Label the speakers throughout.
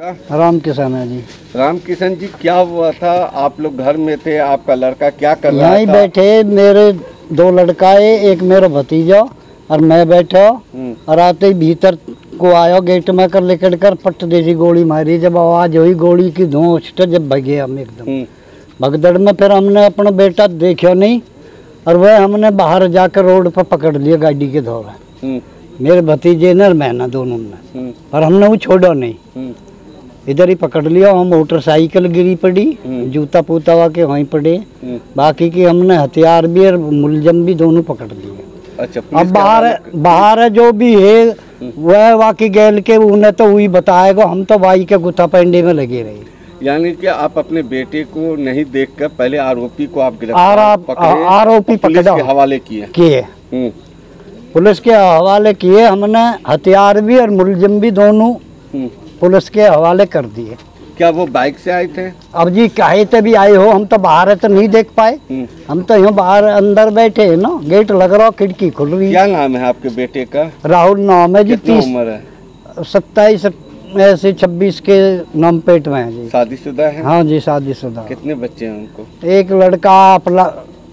Speaker 1: राम किशन है जी।
Speaker 2: राम किशन जी क्या हुआ था? आप लोग घर में थे आपका लड़का क्या कर रहा था?
Speaker 1: बैठे मेरे दो लड़का है एक मेरा भतीजा और मैं बैठा।
Speaker 2: हम्म,
Speaker 1: और आते ही भीतर को आयो गेट में कर लेकर कर पट देसी गोली मारी जब आवाज़ हुई गोली की धुआँ उछटा जब भगे हम एकदम।
Speaker 2: हम्म,
Speaker 1: भगदड़ में फिर हमने अपना बेटा देखा नहीं और वह हमने बाहर जाकर रोड पर पकड़ लिया गाड़ी के दौरा
Speaker 2: हम्म,
Speaker 1: मेरे भतीजे ने और मैंने दोनों ने। और हमने वो छोड़ा नहीं। इधर ही पकड़ लिया वहाँ मोटरसाइकिल गिरी पड़ी
Speaker 2: हम्म।
Speaker 1: जूता पोता हुआ के वहीं पड़े।
Speaker 2: हम्म।
Speaker 1: बाकी की हमने हथियार भी और मुलजम भी दोनों पकड़ लिए।
Speaker 2: अच्छा
Speaker 1: अब बाहर बाहर जो भी है वह वाकई गैल के उन्हें तो वही बताएगा हम तो भाई के गुत्था पेंडे में लगे रहे।
Speaker 2: यानी कि आप अपने बेटे को नहीं देखकर पहले आरोपी को आप गिरफ़्तार
Speaker 1: आरोपी
Speaker 2: पुलिस
Speaker 1: पकड़ा।
Speaker 2: के हवाले किए।
Speaker 1: किए।
Speaker 2: हम्म,
Speaker 1: पुलिस के हवाले किए हमने हथियार भी और मुलजिम भी दोनों।
Speaker 2: हम्म।
Speaker 1: पुलिस के हवाले कर दिए।
Speaker 2: क्या वो बाइक से आए थे?
Speaker 1: अब जी कहे तो भी आए हो हम तो बाहर है तो नहीं देख पाए।
Speaker 2: हम्म,
Speaker 1: हम तो यहाँ बाहर अंदर बैठे हैं ना गेट लग रहा खिड़की खुल रही।
Speaker 2: क्या नाम है आपके बेटे का?
Speaker 1: राहुल नाम है जी तीस
Speaker 2: उम्र है?
Speaker 1: सत्ताईस ऐसे छब्बीस के नाम पेट में है जी।
Speaker 2: शादीशुदा है?
Speaker 1: हाँ जी शादीशुदा।
Speaker 2: कितने बच्चे हैं उनको?
Speaker 1: एक लड़का अपला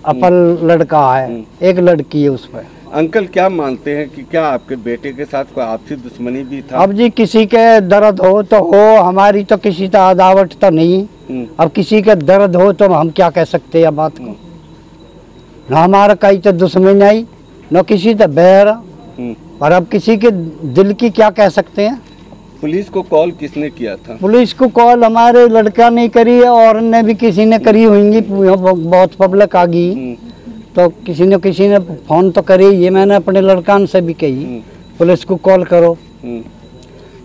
Speaker 1: अपल लड़का है
Speaker 2: हम्म।
Speaker 1: एक लड़की है उस पर।
Speaker 2: अंकल क्या मानते हैं कि क्या आपके बेटे के साथ कोई आपसी दुश्मनी भी था?
Speaker 1: अब जी किसी के दर्द हो तो हो हमारी तो किसी का अदावट तो नहीं।
Speaker 2: हम्म,
Speaker 1: अब किसी के दर्द हो तो हम क्या कह सकते हैं बात को? ना हमारा कहीं तो दुश्मन आई न किसी तो बैर।
Speaker 2: हम्म।
Speaker 1: और अब किसी के दिल की क्या कह सकते हैं?
Speaker 2: पुलिस को कॉल किसने किया था?
Speaker 1: पुलिस को कॉल हमारे लड़का ने करी है और ने भी किसी ने करी होंगी बहुत पब्लिक आ गई।
Speaker 2: हम्म,
Speaker 1: तो किसी ने किसी ने फ़ोन तो करी ये मैंने अपने लड़कान से भी कही
Speaker 2: हम्म,
Speaker 1: पुलिस को कॉल करो।
Speaker 2: हम्म,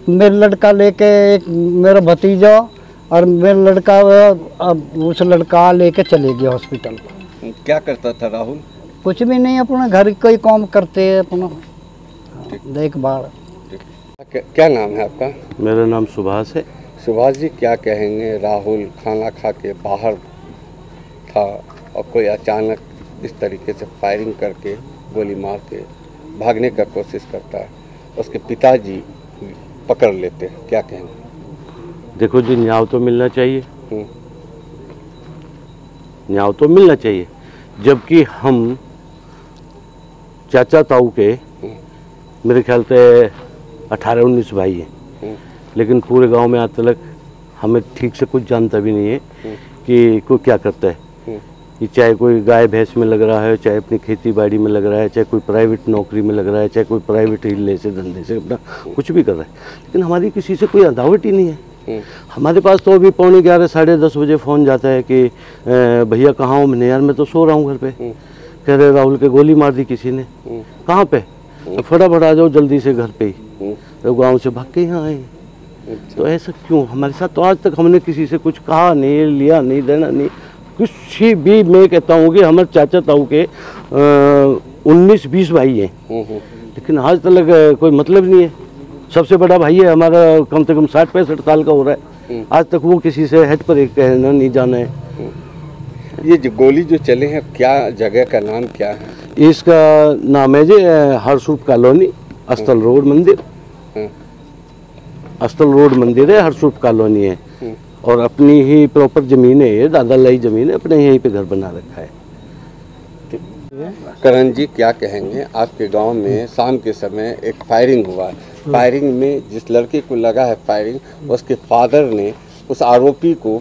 Speaker 1: मेरा लड़का लेके एक मेरा भतीजा और मेरा लड़का अब उस लड़का लेके चले गया हॉस्पिटल।
Speaker 2: क्या करता था राहुल?
Speaker 1: कुछ भी नहीं अपना घर का ही काम करते हैं अपना देखभाल।
Speaker 2: क्या नाम है आपका?
Speaker 3: मेरा नाम सुभाष है।
Speaker 2: सुभाष जी क्या कहेंगे? राहुल खाना खा के बाहर था और कोई अचानक इस तरीके से फायरिंग करके गोली मार के भागने का कोशिश करता है। उसके पिताजी पकड़ लेते हैं। क्या कहेंगे?
Speaker 3: देखो जी न्याय तो मिलना चाहिए।
Speaker 2: हम्म,
Speaker 3: न्याय तो मिलना चाहिए। जबकि हम चाचा ताऊ के मेरे ख्याल से अठारह उन्नीस भाई हैं।
Speaker 2: हम्म,
Speaker 3: लेकिन पूरे गाँव में आज तक हमें ठीक से कुछ जानता भी नहीं है कि कोई क्या करता है।
Speaker 2: हम्म,
Speaker 3: कि चाहे कोई गाय भैंस में लग रहा है चाहे अपनी खेती बाड़ी में लग रहा है चाहे कोई प्राइवेट नौकरी में लग रहा है चाहे कोई प्राइवेट हिले से धंधे से अपना कुछ भी कर रहा है। लेकिन हमारी किसी से कोई अदावट ही नहीं है।
Speaker 2: हम्म,
Speaker 3: हमारे पास तो अभी पौने ग्यारह साढ़े दस बजे फ़ोन जाता है कि भैया कहाँ हो? मैंने यार मैं तो सो रहा हूँ घर पे।
Speaker 2: हम्म,
Speaker 3: कह रहे राहुल के गोली मार दी किसी ने।
Speaker 2: हम्म,
Speaker 3: कहाँ पे? "तो फटाफट आ जाओ जल्दी से घर पे ही। तो गाँव से भाग के यहाँ आए।
Speaker 2: अच्छा,
Speaker 3: तो ऐसा क्यों? हमारे साथ तो आज तक हमने किसी से कुछ कहा नहीं लिया नहीं देना नहीं। कुछ भी मैं कहता हूँ कि हमारे चाचा ताऊ के उन्नीस बीस भाई हैं।
Speaker 2: हम्म, हम्म,
Speaker 3: लेकिन आज तक कोई मतलब नहीं है। सबसे बड़ा भाई है हमारा कम से कम साठ पैंसठ साल का हो। रहा
Speaker 2: हम्म।
Speaker 3: है आज तक वो किसी से हेड पर एक कहना नहीं जाना है।
Speaker 2: ये जो गोली जो चले हैं क्या जगह का नाम क्या है?
Speaker 3: इसका नाम है जी हरसूप कॉलोनी अस्तल रोड मंदिर।
Speaker 2: हम्म,
Speaker 3: अस्तल रोड मंदिर है हरसूप कॉलोनी है।
Speaker 2: हम्म,
Speaker 3: और अपनी ही प्रॉपर ज़मीन है ये दादा लाई ज़मीन है अपने यहीं पे घर बना रखा है।
Speaker 2: करण जी क्या कहेंगे? आपके गाँव में शाम के समय एक फायरिंग हुआ। फायरिंग में जिस लड़के को लगा है फायरिंग उसके फादर ने उस आरोपी को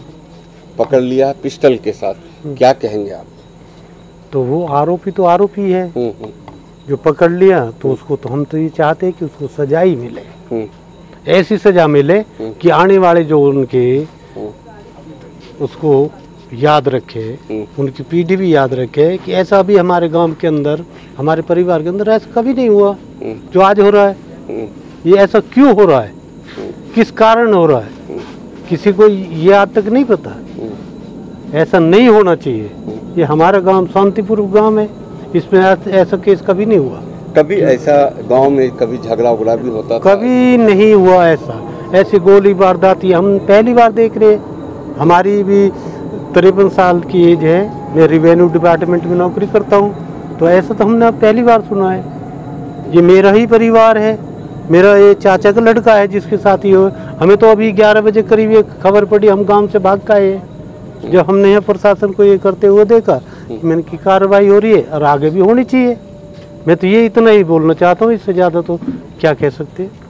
Speaker 2: पकड़ लिया पिस्टल के साथ। क्या कहेंगे आप?
Speaker 4: तो वो आरोपी तो आरोपी है।
Speaker 2: हम्म, हम्म,
Speaker 4: जो पकड़ लिया तो उसको तो हम तो ये चाहते हैं कि उसको सजा ही मिले।
Speaker 2: हम्म,
Speaker 4: ऐसी सजा मिले कि आने वाले जो उनके उसको याद रखे
Speaker 2: हम्म।
Speaker 4: उनकी पीढ़ी भी याद रखे कि ऐसा भी हमारे गाँव के अंदर हमारे परिवार के अंदर ऐसा कभी नहीं हुआ
Speaker 2: हम्म,
Speaker 4: जो आज हो रहा है।
Speaker 2: हम्म,
Speaker 4: ये ऐसा क्यों हो रहा है? किस कारण हो रहा है? किसी को ये आज तक नहीं पता। ऐसा नहीं होना चाहिए। ये हमारा गाँव शांतिपूर्व गाँव है इसमें ऐसा केस कभी नहीं हुआ।
Speaker 2: कभी ऐसा गाँव में कभी झगड़ा उगड़ा भी होता
Speaker 4: कभी नहीं हुआ ऐसा। ऐसी गोली वारदात ये हम पहली बार देख रहे हैं। हमारी भी तिरपन साल की एज है। मैं रिवेन्यू डिपार्टमेंट में नौकरी करता हूँ। तो ऐसा तो हमने पहली बार सुना है। ये मेरा ही परिवार है। मेरा ये चाचा का लड़का है जिसके साथ ये हमें तो अभी ग्यारह बजे करीब ये खबर पड़ी, हम गाँव से भाग का आए जब हमने यहाँ प्रशासन को ये करते हुए देखा, मैंने की कार्रवाई हो रही है और आगे भी होनी चाहिए। मैं तो ये इतना ही बोलना चाहता हूँ, इससे ज़्यादा तो क्या कह सकते? हैं